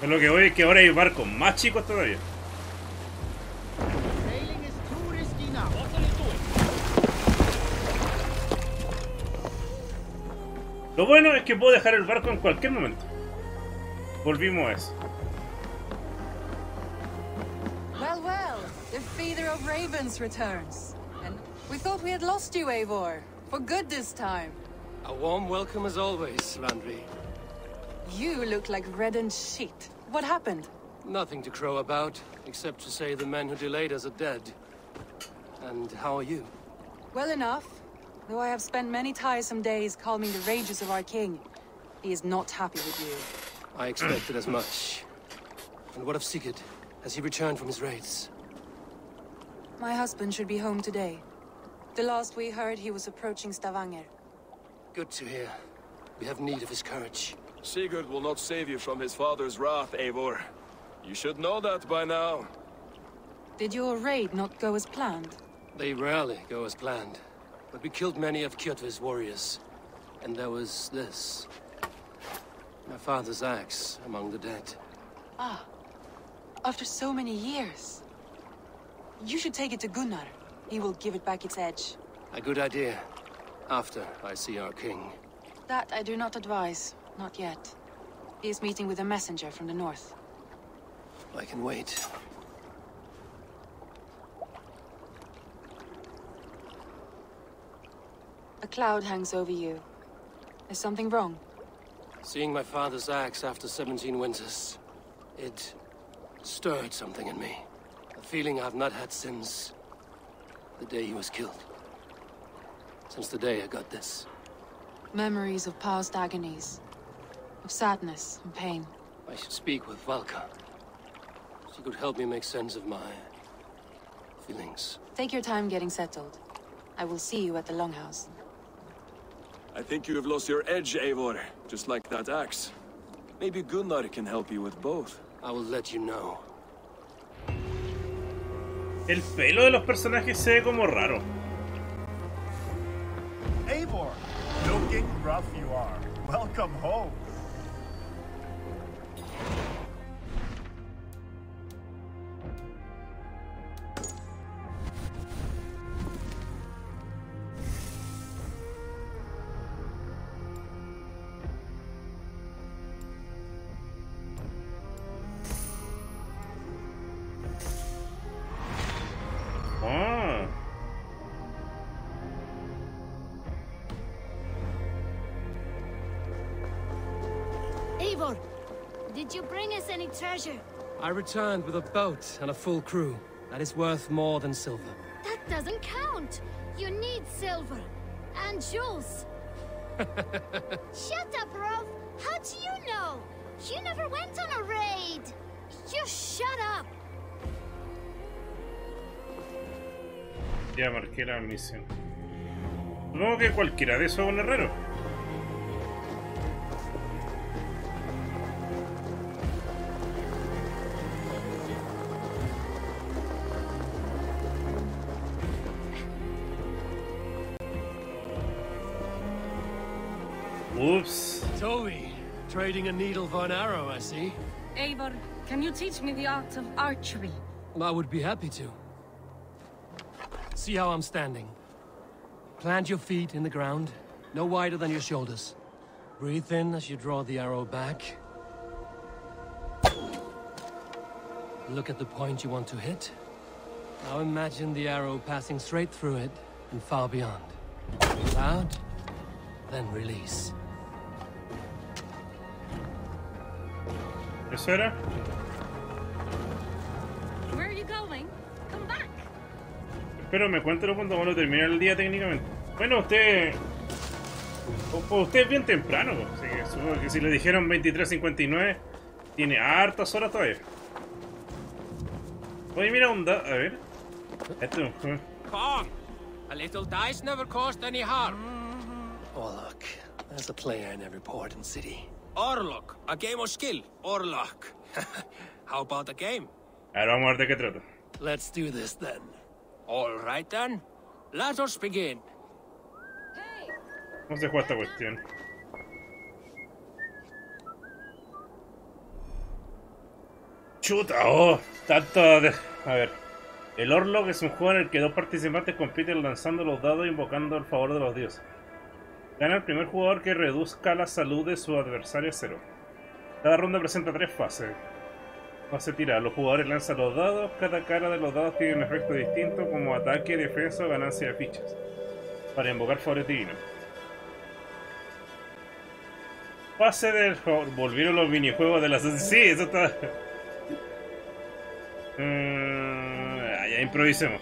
Pero lo que voy es que ahora hay barcos más chicos todavía. Lo bueno es que puedo dejar el barco en cualquier momento. Volvimos a eso. Well, well, the feeder of ravens returns. And we thought we had lost you, Eivor. For good this time. A warm welcome as always, Landry. You look like reddened sheet. What happened? Nothing to crow about, except to say the men who delayed us are dead. And how are you? Well enough. Though I have spent many tiresome days calming the rages of our king. He is not happy with you. I expected as much. And what of Sigurd? Has he returned from his raids? My husband should be home today. The last we heard, he was approaching Stavanger. Good to hear. We have need of his courage. Sigurd will not save you from his father's wrath, Eivor. You should know that by now. Did your raid not go as planned? They rarely go as planned. But we killed many of Kjotve's warriors. And there was this. My father's axe among the dead. Ah. After so many years. You should take it to Gunnar. He will give it back its edge. A good idea. After I see our king. That I do not advise. Not yet. He is meeting with a messenger from the north. I can wait. A cloud hangs over you. Is something wrong? Seeing my father's axe after 17 winters, it stirred something in me. A feeling I've not had since the day he was killed. Since the day I got this. Memories of past agonies. Of sadness and pain. I should speak with Valka. She could help me make sense of my feelings. Take your time getting settled. I will see you at the Longhouse. I think you have lost your edge, Eivor, just like that axe. Maybe Gunnar can help you with both. I will let you know. El pelo de los personajes se ve como raro. Eivor, looking rough you are. Welcome home. Treasure? I returned with a boat and a full crew. That is worth more than silver. That doesn't count. You need silver. And jewels. Shut up, Rolf. How do you know? You never went on a raid. You shut up. Ya marqué la misión. Supongo que cualquiera de esos es un herrero. Trading a needle for an arrow, I see. Eivor, can you teach me the art of archery? I would be happy to. See how I'm standing. Plant your feet in the ground, no wider than your shoulders. Breathe in as you draw the arrow back. Look at the point you want to hit. Now imagine the arrow passing straight through it and far beyond. Breathe out, then release. ¿Eso era? Where are you going? Come back. Espero me cuente cuando vamos a terminar el día técnicamente. Bueno, usted... usted es bien temprano, así que supongo que si le dijeron 23.59, tiene hartas horas todavía. Oye, mira un da... A ver. Esto... eh. Come! A little dice never caused any harm. Oh, look. There's a player in every port and city. Or luck. A game of skill. Or luck. How about a game? A ver, vamos a ver de qué trata. Let's do this then. All right then. Let us begin. ¿Cómo se juega esta cuestión? Chuta, oh, tanto. de- A ver. El Orlog es un juego en el que dos participantes compiten lanzando los dados e invocando el favor de los dioses. Gana el primer jugador que reduzca la salud de su adversario a cero. Cada ronda presenta tres fases. Fase tira. Los jugadores lanzan los dados. Cada cara de los dados tiene un efecto distinto como ataque, defensa o ganancia de fichas. Para invocar favores divinos. Fase del... Volvieron los minijuegos de la... Sí, eso está... Mm, ya improvisemos.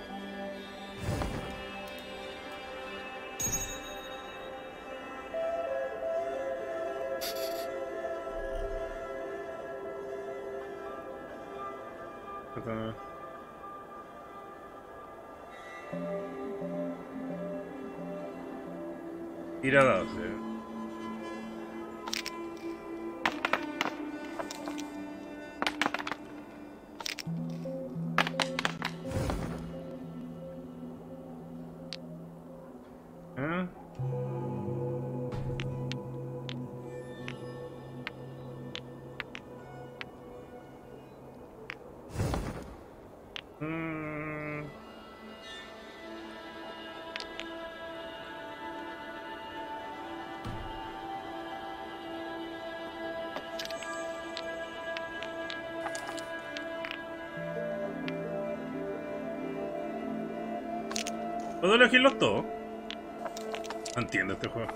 nada, né? Lá, ¿Puedo elegirlos todos? No entiendo este juego.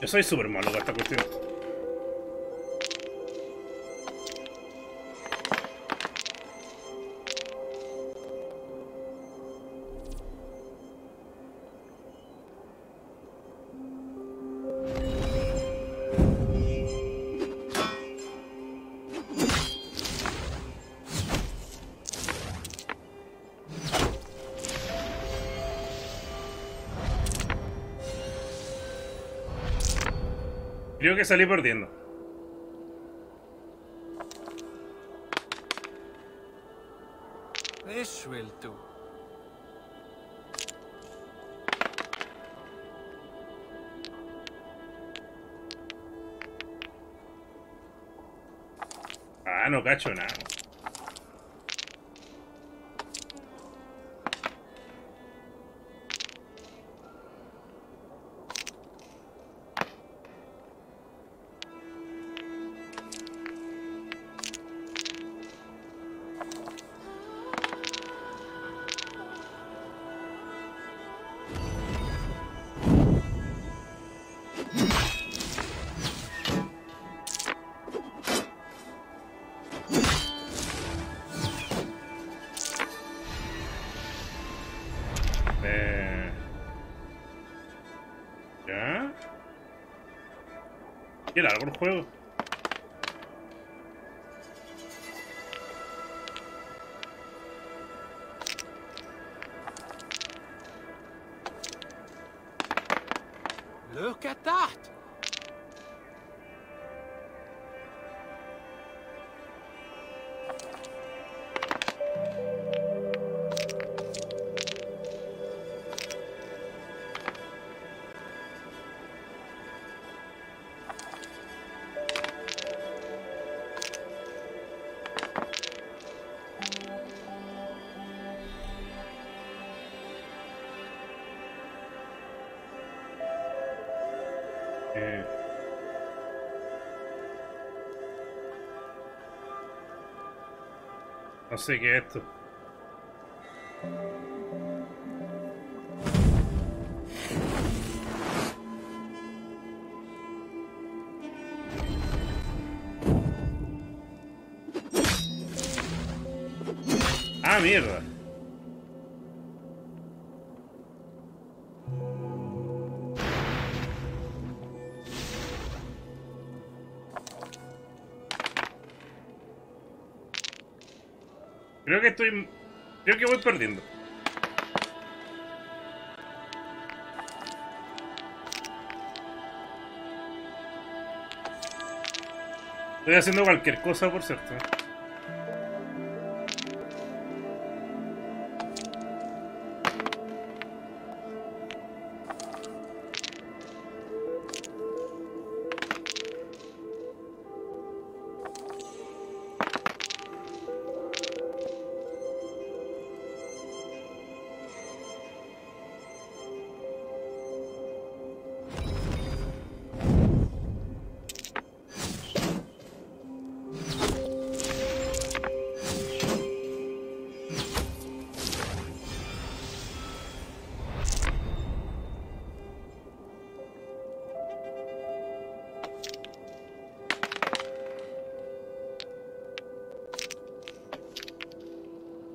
Yo soy súper malo con esta cuestión. Que salí perdiendo. This will do. Ah, no cacho nada. Juego. Look at that! No sé qué es esto. Ah, mierda. Creo que estoy. Creo que voy perdiendo. Estoy haciendo cualquier cosa, por cierto.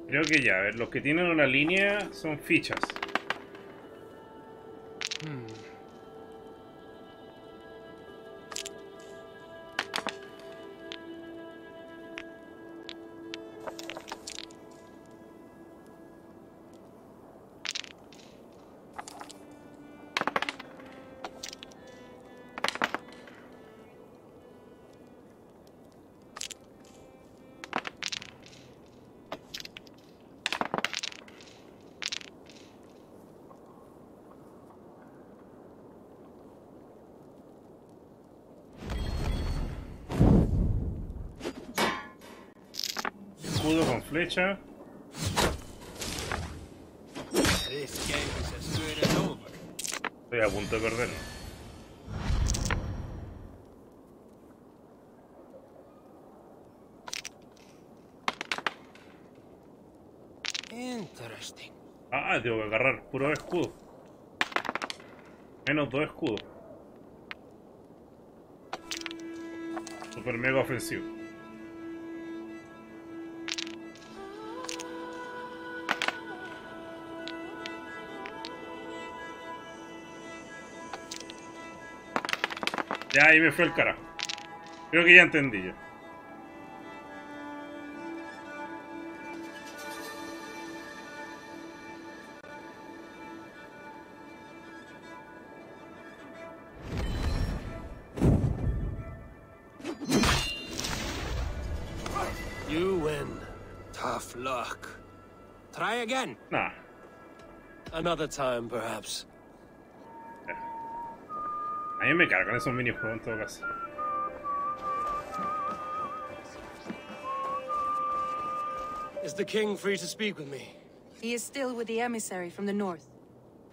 Creo que ya, a ver, los que tienen una línea son fichas. Estoy a punto de perderlo. Interesting. Ah, tengo que agarrar puro escudo. Menos dos escudos. Super mega ofensivo. Ya ahí me fue el carajo. Creo que ya entendí ya. You win. Tough luck. Try again. Nah. Another time, perhaps. Mí me cargan esos minijuegos en todo caso. Is the king free to speak with me? He is still with the emissary from the north.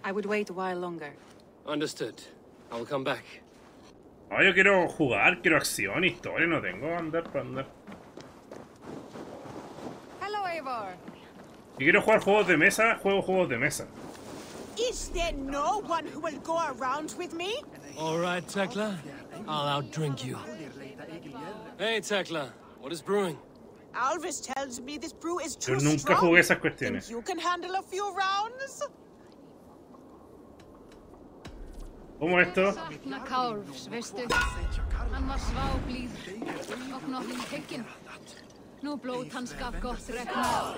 I would wait a while longer. Understood. I will come back. No, yo quiero jugar, quiero acción, historia, no tengo andar para andar. Hello, Eivor. Si quiero jugar juegos de mesa, juego juegos de mesa. Is there no one who will go around with me? All right, Tekla. I'll outdrink you. Hey, Tekla. What is brewing? Alvis tells me this brew is too Yo nunca strong. jugué esas Think cuestiones. you can handle a few rounds? ¿Cómo esto? Sakna Kálfs, veistu? Hann var sváblíður og nóttin hygginn. Nú blóð hans gaf gott regna.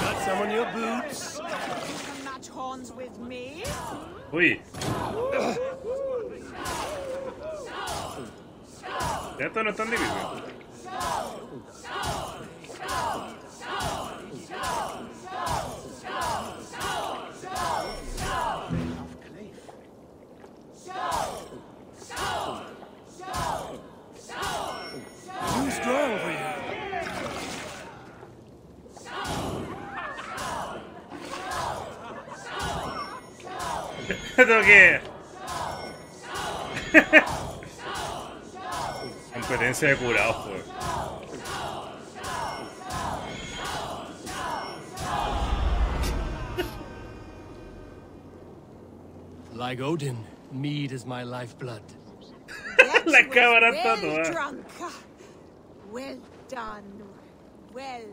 Got some on your boots? You can match horns with me? Uy. Esto no es tan difícil. Too strong for you. Tengo que... Competencia de curados, pues. Like Odin, mead is my lifeblood. That La was cámara está well toda. drunk. Well done. Well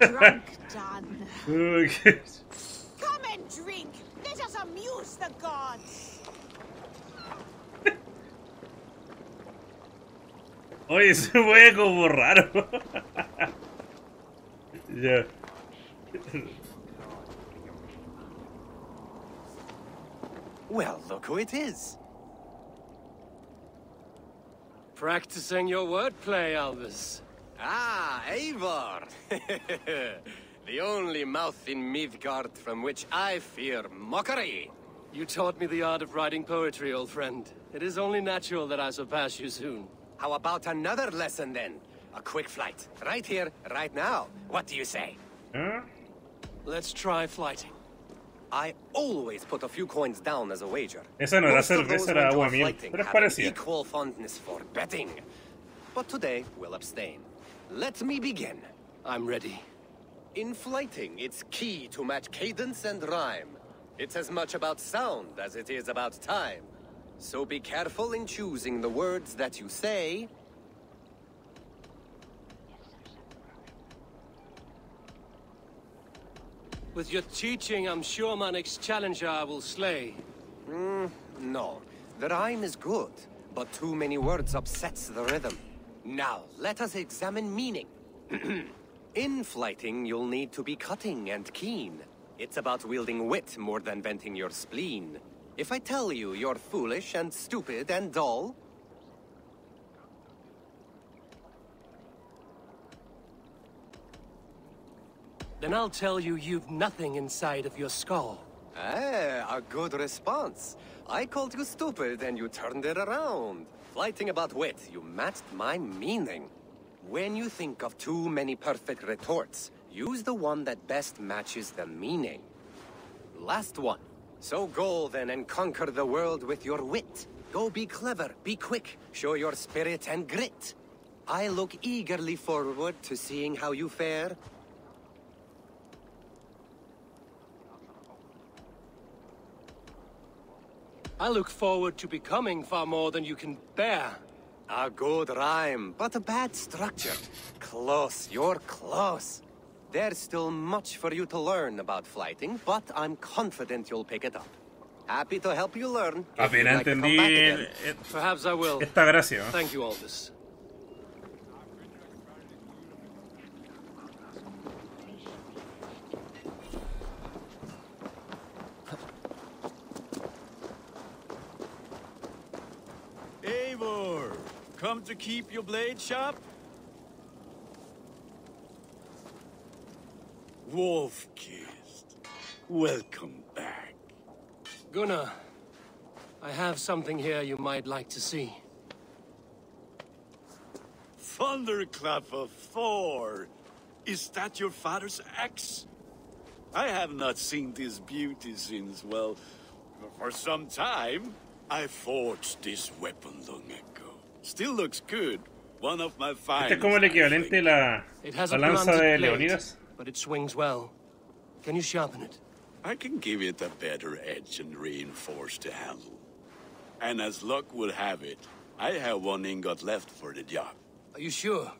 drunk done. Come and drink. Let us amuse the gods. Oye, se mueve como raro. Ya. Well, look who it is. Practicing your wordplay, Albus. Ah, Eivor! the only mouth in Midgard from which I fear mockery. You taught me the art of writing poetry, old friend. It is only natural that I surpass you soon. How about another lesson then? A quick flight. Right here, right now. What do you say? ¿Ah? Let's try flyting. I always put a few coins down as a wager. Esa no era Most of cerveza, those era went to agua a miel, flyting pero es have equal fondness for betting. But today, we'll abstain. Let me begin. I'm ready. In flyting, it's key to match cadence and rhyme. It's as much about sound as it is about time. So be careful in choosing the words that you say. With your teaching, I'm sure my next challenger I will slay. Mm, no. The rhyme is good, but too many words upsets the rhythm. Now, let us examine meaning. In flyting, you'll need to be cutting and keen. It's about wielding wit more than venting your spleen. If I tell you you're foolish and stupid and dull, Then I'll tell you you've nothing inside of your skull. Ah, a good response. I called you stupid and you turned it around. Flyting about wit, you matched my meaning. When you think of too many perfect retorts, use the one that best matches the meaning. Last one. So go then and conquer the world with your wit. Go be clever, be quick, show your spirit and grit. I look eagerly forward to seeing how you fare. I look forward to becoming far more than you can bear. A good rhyme, but a bad structure. Close, you're close. There's still much for you to learn about flyting, but I'm confident you'll pick it up. Happy to help you learn. if you'd Apenas like to come entendí back el- again. el- Perhaps I will. esta gracia. Thank you, Aldous. Eivor, come to keep your blade sharp? Wolf-kissed. Welcome back. Gunnar, I have something here you might like to see. Thunderclap of Thor! Is that your father's axe? I have not seen this beauty since, well, for some time. I forged this weapon long ago. Still looks good. One of my Este finest. es como el I equivalente think. a la, It has la a lanza blunted de Leonidas. but it swings well. Can you sharpen it? I can give it a better edge and reinforce the handle. And as luck would have it, I have one ingot left for the job. Are you sure?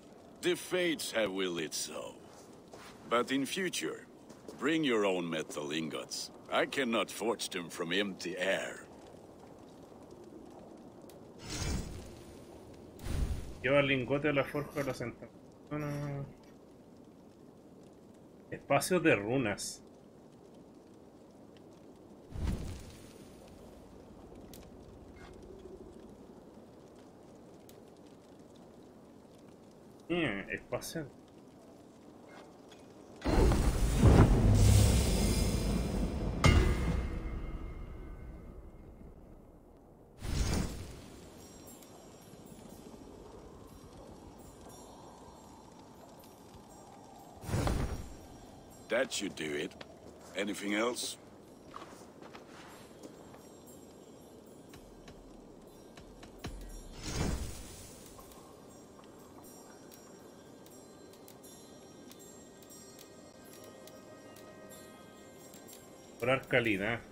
The fates have willed it so. But in future, bring your own metal ingots. I cannot forge them from empty air. Lleva el lingote de la forja de los entornos. No, no. Espacios de runas. Mm, espacio. That should do it. Anything else? Calidad.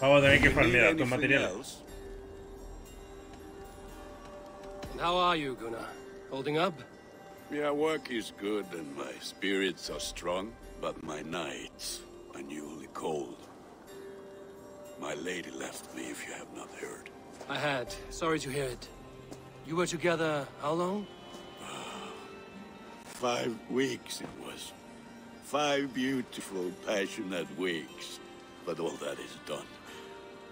Vamos a tener que You need farmear estos anything materiales. how are you, Gunnar? Holding up? Yeah, work is good and my spirits are strong, but my nights are newly cold. My lady left me, if you have not heard. I had. Sorry to hear it. You were together how long? Five weeks it was. Five beautiful, passionate weeks. But all that is done.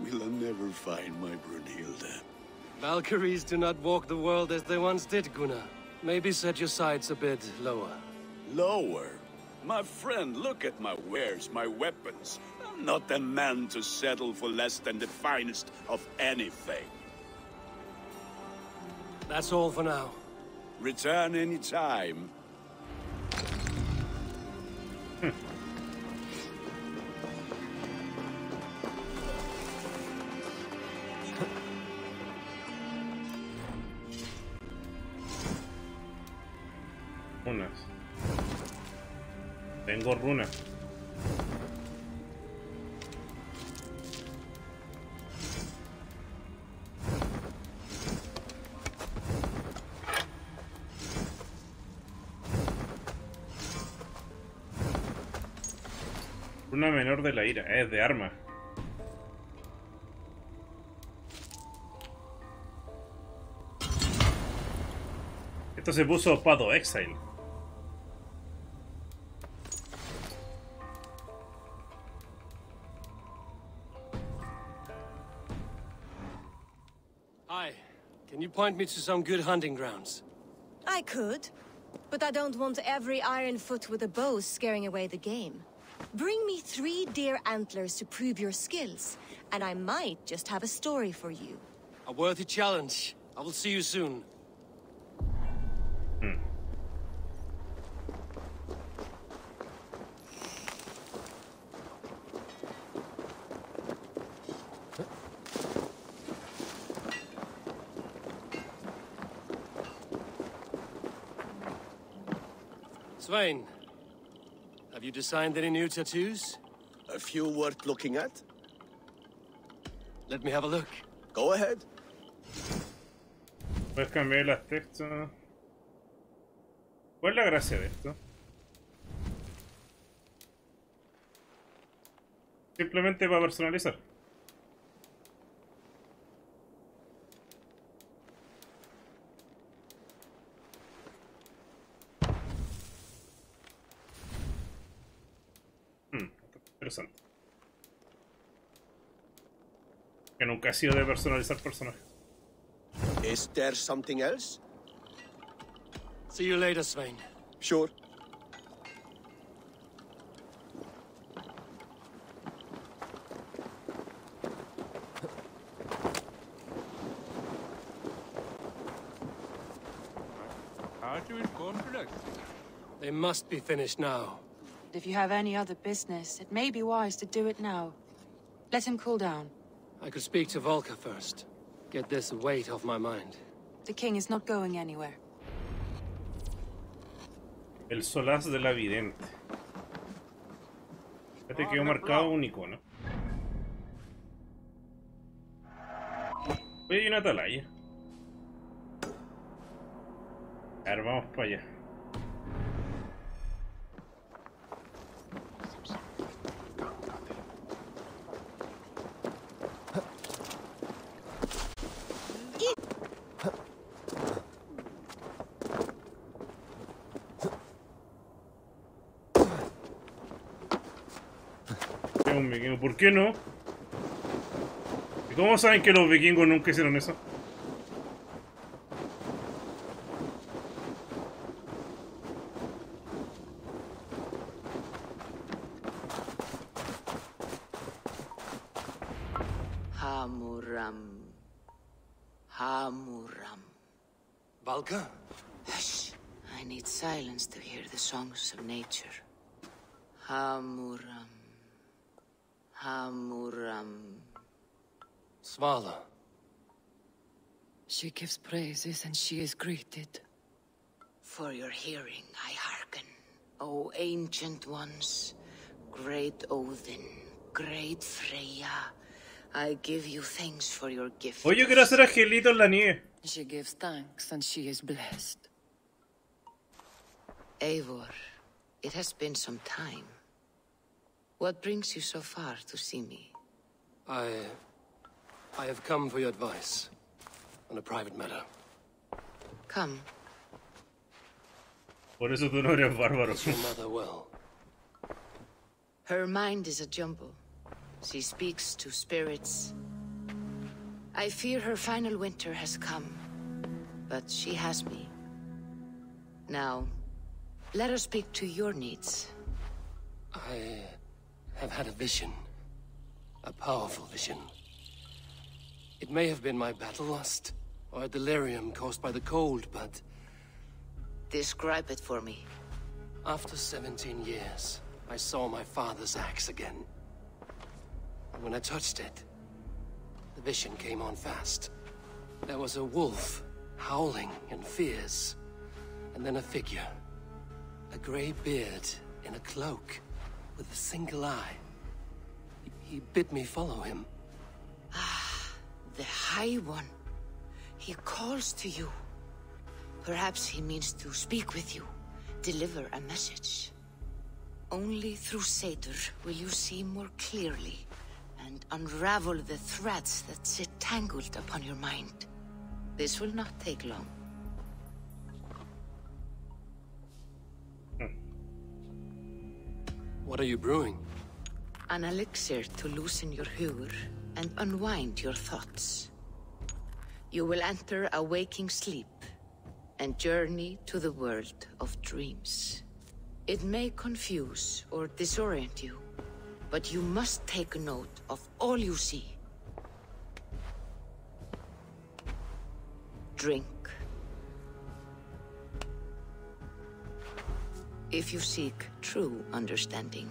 Will I never find my Brunhilde? Valkyries do not walk the world as they once did, Gunnar. Maybe set your sights a bit lower. Lower? My friend, look at my wares, my weapons. I'm not a man to settle for less than the finest of anything. That's all for now. Return any time. Tengo. Runa menor de la ira, es de arma. Esto se puso Pado Exile. Point me to some good hunting grounds? I could, but I don't want every iron foot with a bow scaring away the game. Bring me three deer antlers to prove your skills, and I might just have a story for you. A worthy challenge. I will see you soon. Svein, have you designed any new tattoos? A few worth looking at? Let me have a look. Go ahead. Puedes cambiar las textos. ¿Cuál es la gracia de esto? Simplemente para personalizar. Nunca he sido de personalizar personajes. Is there something else? See you later, Svein. Sure. They must be finished now. If you have any other business, it may be wise to do it now. Let him cool down. I could speak to Valka first. Get this weight off my mind. The king is not going anywhere. El solaz de la vidente. Este quedó marcado un icono. Oye, hay una atalaya. A ver, vamos para allá. ¿Por qué no? ¿Y cómo saben que los vikingos nunca hicieron eso? Gives praises and she is greeted. For your hearing, I hearken. O ancient ones, great Odin, great Freya, I give you thanks for your gift. Oye, yo quiero hacer angelito en la nieve. She gives thanks and she is blessed. Eivor, it has been some time. What brings you so far to see me? I... I have come for your advice. On a private matter. Come. Por eso tú no eres bárbaro. Is your mother well? Her mind is a jumble. She speaks to spirits. I fear her final winter has come, but she has me. Now, let her speak to your needs. I have had a vision. A powerful vision. It may have been my battle lust, or a delirium caused by the cold, but... Describe it for me. After 17 years, I saw my father's axe again. And when I touched it, the vision came on fast. There was a wolf, howling and fierce. And then a figure. A grey beard in a cloak, with a single eye. He, he bid me follow him. The High One. He calls to you. Perhaps he means to speak with you, deliver a message. Only through Seidr will you see more clearly and unravel the threads that sit tangled upon your mind. This will not take long. What are you brewing? An elixir to loosen your hugr and unwind your thoughts. You will enter a waking sleep and journey to the world of dreams. It may confuse or disorient you, but you must take note of all you see. Drink. If you seek true understanding.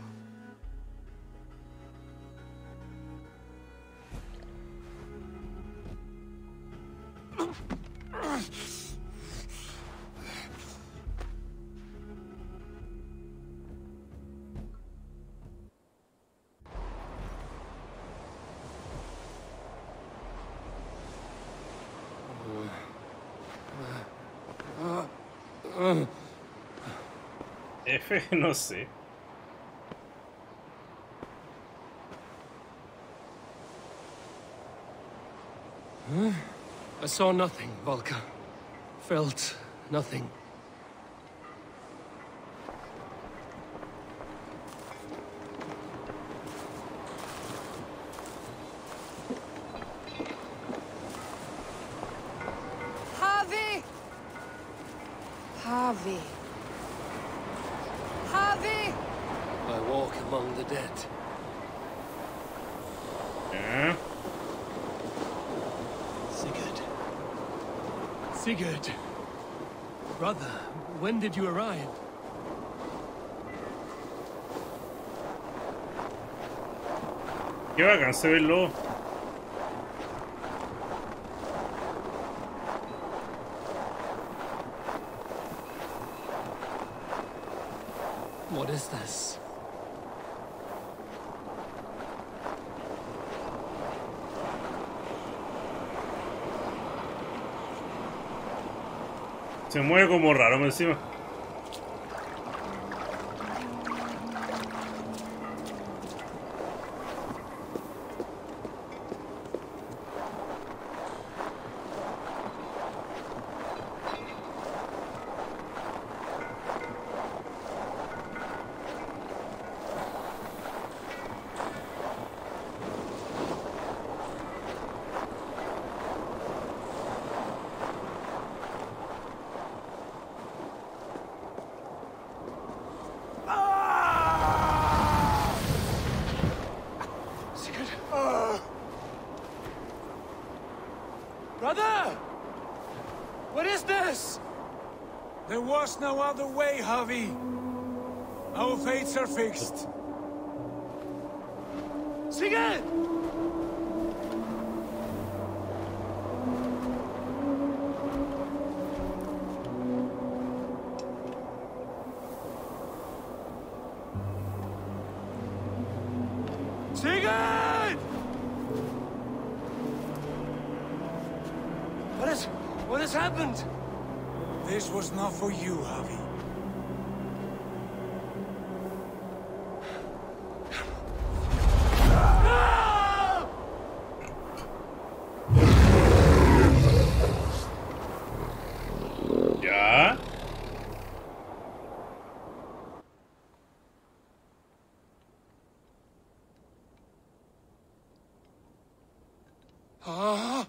F, no I saw nothing, Valka. Felt nothing. Harvey! Harvey. Harvey! I walk among the dead. Yeah. Sigurd. Sigurd. Brother, when did you arrive? Bacán se ve el lobo. What is this? Se mueve como raro encima. Was no other way, Javi. Our fates are fixed. Sigurd! Ah!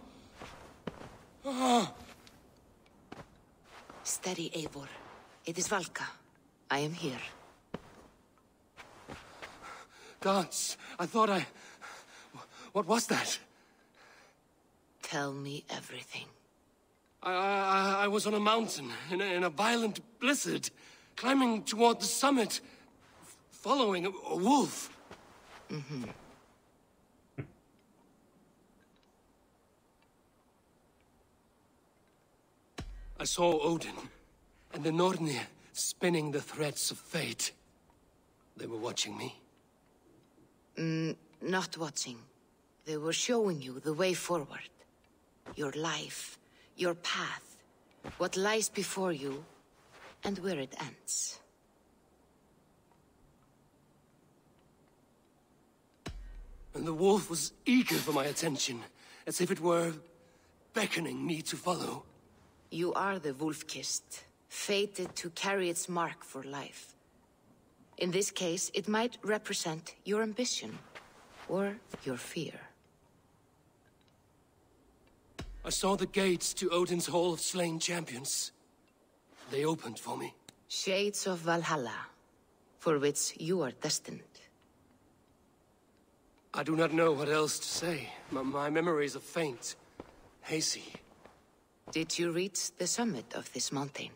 Steady, Eivor. It is Valka. I am here. Dance. I thought I... What was that? Tell me everything. I, I, I was on a mountain, in a, in a violent blizzard, climbing toward the summit, following a, a wolf. Mm-hmm. Saw Odin and the Nornir spinning the threads of fate. They were watching me. Mm, not watching. They were showing you the way forward. Your life, your path, what lies before you, and where it ends. And the wolf was eager for my attention, as if it were beckoning me to follow. You are the wolf-kissed, fated to carry its mark for life. In this case, it might represent your ambition, or your fear. I saw the gates to Odin's Hall of Slain Champions. They opened for me. Shades of Valhalla, for which you are destined. I do not know what else to say. My, my memories are faint, hazy. Did you reach the summit of this mountain?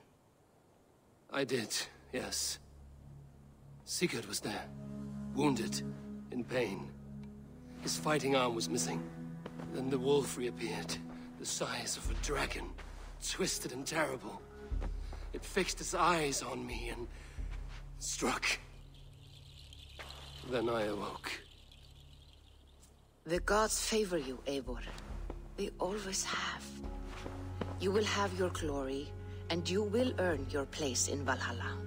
I did, yes. Sigurd was there, wounded, in pain. His fighting arm was missing. Then the wolf reappeared, the size of a dragon, twisted and terrible. It fixed its eyes on me and struck. Then I awoke. The gods favor you, Eivor. They always have. You will have your glory, and you will earn your place in Valhalla.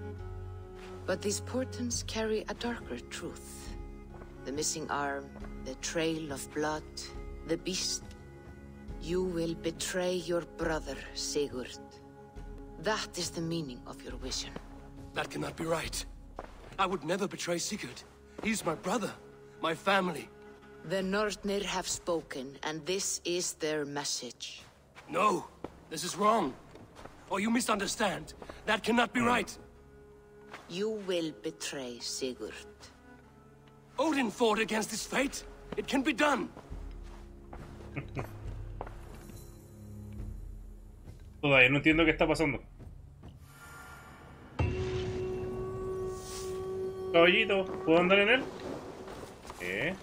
But these portents carry a darker truth. The missing arm, the trail of blood, the beast. You will betray your brother, Sigurd. That is the meaning of your vision. That cannot be right. I would never betray Sigurd. He's my brother, my family. The Nornir have spoken, and this is their message. No, this is wrong. Or you misunderstand. That cannot be right. You will betray Sigurd. Odin fought against his fate. It can be done. Todavía no entiendo qué está pasando. Caballito, ¿puedo andar en él? ¿Eh?